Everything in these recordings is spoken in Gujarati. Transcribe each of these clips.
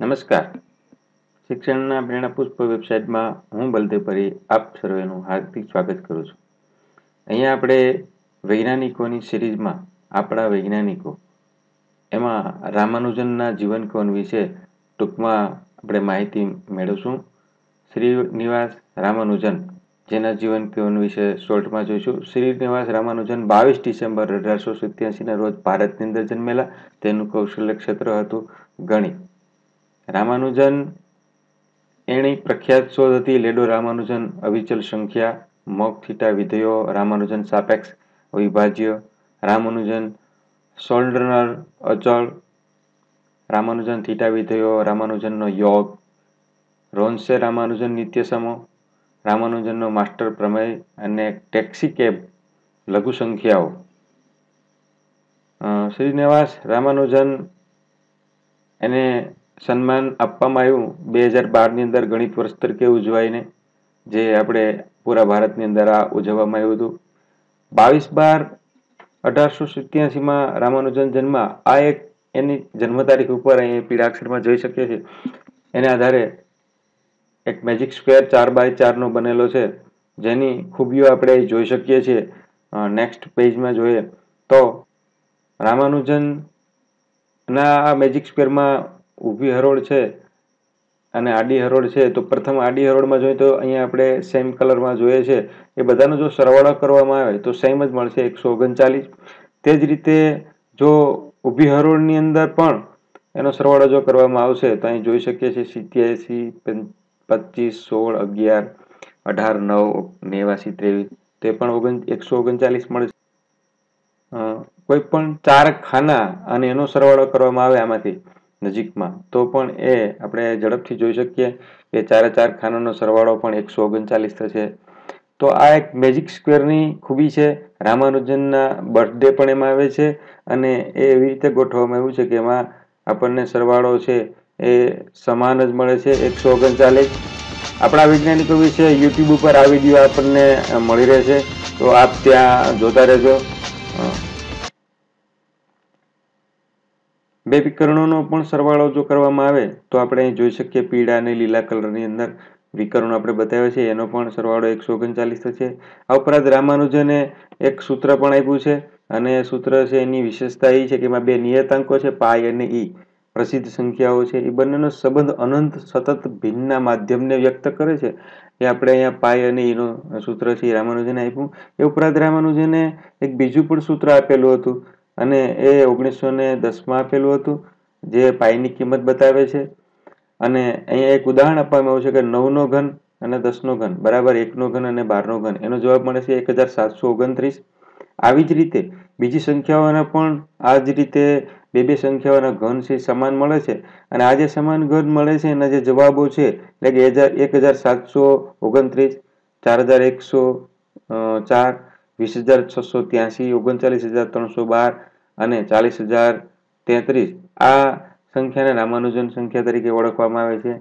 નમસ્કાર. શિક્ષણના પ્રેરણા પુષ્પ વેબસાઇટમાં હું બલદેવ પરી આપ સર્વેનું હાર્દિક સ્વાગત કરું છું. અહીંયા આપણે વૈજ્ઞાનિકોની સિરીઝમાં, આપણા વૈજ્ઞાનિકો, એમાં રામાનુજનના જીવન કવન વિશે ટૂંકમાં આપણે માહિતી મેળવશું. શ્રીનિવાસ રામાનુજન, જેના જીવન કવન વિશે શોર્ટમાં જોઈશું. શ્રીનિવાસ રામાનુજન બાવીસ ડિસેમ્બર અઢારસો સિત્યાસીના રોજ ભારતની અંદર જન્મેલા. તેનું કૌશલ્ય ક્ષેત્ર હતું ગણિત. રામાનુજન એની પ્રખ્યાત શોધ હતી લેડો રામાનુજન, અવિચલ સંખ્યા મોક થીટા વિધેયો, રામાનુજન સાપેક્ષ અવિભાજ્ય, રામાનુજન સોલ્ડનર અચળ, રામાનુજન થીટા વિધેયો, રામાનુજનનો યોગ, રોન્સે રામાનુજન નિત્યસમો, રામાનુજનનો માસ્ટર પ્રમેય અને ટેક્સી કેબ લઘુ સંખ્યાઓ. શ્રીનિવાસ, રામાનુજન, એને સન્માન આપવામાં આવ્યું. બે હજાર બારની અંદર ગણિત વર્ષ તરીકે ઉજવાઈને જે આપણે પૂરા ભારતની અંદર આ ઉજવવામાં આવ્યું હતું. બાવીસ બાર અઢારસો સિત્યાસીમાં રામાનુજન જન્મ. આ એક એની જન્મ તારીખ ઉપર અહીં પીળાક્ષરમાં જોઈ શકીએ છીએ. એને આધારે એક મેજિક સ્ક્વેર ચાર બાય ચારનો બનેલો છે. જેની ખૂબીઓ આપણે જોઈ શકીએ છીએ. નેક્સ્ટ પેજમાં જોઈએ તો રામાનુજનના આ મેજિક સ્ક્વેરમાં ઊભી હરોળ છે અને આડી હરોળ છે, તો પ્રથમ આડી હરોળમાં જોઈએ તો અહીંયા આપણે સેમ કલરમાં જોઈએ છે. એ બધાનો જો સરવાળો કરવામાં આવે તો સેમ જ મળશે, એકસો તે જ રીતે જો ઊભી હરોળની અંદર પણ એનો સરવાળો જો કરવામાં આવશે, તો અહીં જોઈ શકીએ છીએ સિત્યાસી પચીસ સોળ, અગિયાર, અઢાર, નવ, નેવાસી, ત્રેવીસ. તે પણ ઓગણ, એકસો ઓગણચાલીસ મળે કોઈ પણ ચાર ખાના અને એનો સરવાળો કરવામાં આવે આમાંથી. નજીકમાં. તો પણ એ આપણે ઝડપથી જોઈ શકીએ કે ચારે ચાર ખાનાનો સરવાળો પણ એકસો ઓગણચાલીસ થશે. તો આ એક મેજિક સ્ક્વેરની ખૂબી છે. રામાનુજનના બર્થડે પણ એમાં આવે છે અને એ એવી રીતે ગોઠવવામાં આવ્યું છે કે એમાં આપણને સરવાળો છે એ સમાન જ મળે છે, એકસો ઓગણચાલીસ. આપણા વૈજ્ઞાનિકો વિશે યુટ્યુબ ઉપર આ વીડિયો આપણને મળી રહેશે. તો આપ ત્યાં જોતા રહેજો. બે વિકરણોનો પણ સરવાળો જો કરવામાં આવે, તો આપણે અહીં જોઈ શકીએ પીળા અને લીલા કલરની અંદર વિકરણો આપણે બતાવ્યા છે, એનો પણ સરવાળો એકસો ઓગણચાલીસ થશે. આ ઉપરાંત રામાનુજને એક સૂત્ર પણ આપ્યું છે, અને સૂત્ર છે એની વિશેષતા એ છે કે એમાં બે નિયતાંકો છે પાય અને ઈ. પ્રસિદ્ધ સંખ્યાઓ છે, એ બંનેનો સંબંધ અનંત સતત ભિન્નના માધ્યમને વ્યક્ત કરે છે. એ આપણે અહીંયા પાય અને ઈનો સૂત્ર છે એ રામાનુજને આપ્યું. એ ઉપરાંત રામાનુજને એક બીજું પણ સૂત્ર આપેલું હતું અને એ ઓગણીસો ને દસમાં આપેલું હતું, જે પાઈની કિંમત બતાવે છે. અને અહીંયા એક ઉદાહરણ આપવામાં આવ્યું છે કે નવનો ઘન અને દસનો ઘન, બરાબર એકનો ઘન અને બારનો ઘન. એનો જવાબ મળે છે એક હજાર સાતસો ઓગણત્રીસ. આવી જ રીતે બીજી સંખ્યાઓના પણ આ જ રીતે બે બે સંખ્યાઓના ઘન છે, સમાન મળે છે. અને આ જે સમાન ઘન મળે છે, એના જે જવાબો છે, એટલે કે હજાર એક હજાર સાતસો ઓગણત્રીસ, ચાર હજાર એકસો ચાર વીસ હજાર છસો ત્યાસી ઓગણચાલીસ હજાર ત્રણસો બાર અને ચાલીસ હજાર તેત્રીસ. આ સંખ્યાને રામાનુજન સંખ્યા તરીકે ઓળખવામાં આવે છે.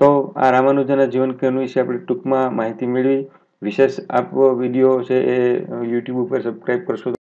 તો આ રામાનુજનના જીવન જીવનકરણ વિશે આપણે ટૂંકમાં માહિતી મેળવી. વિશેષ આપ વીડિયો છે એ યુટ્યુબ ઉપર સબસ્ક્રાઈબ કરશો